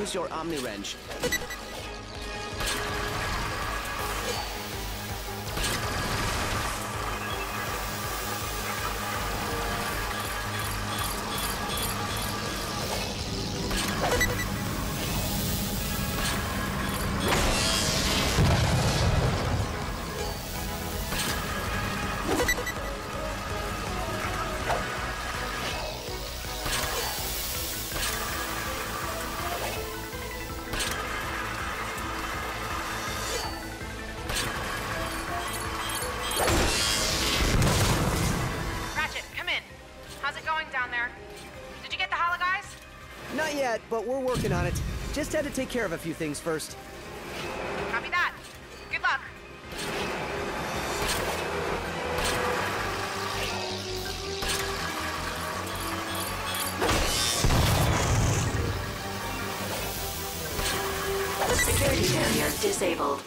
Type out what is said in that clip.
use your Omni down there? Did you get the holo guys? Not yet, but we're working on it. Just had to take care of a few things first. Copy that. Good luck. Security barrier disabled.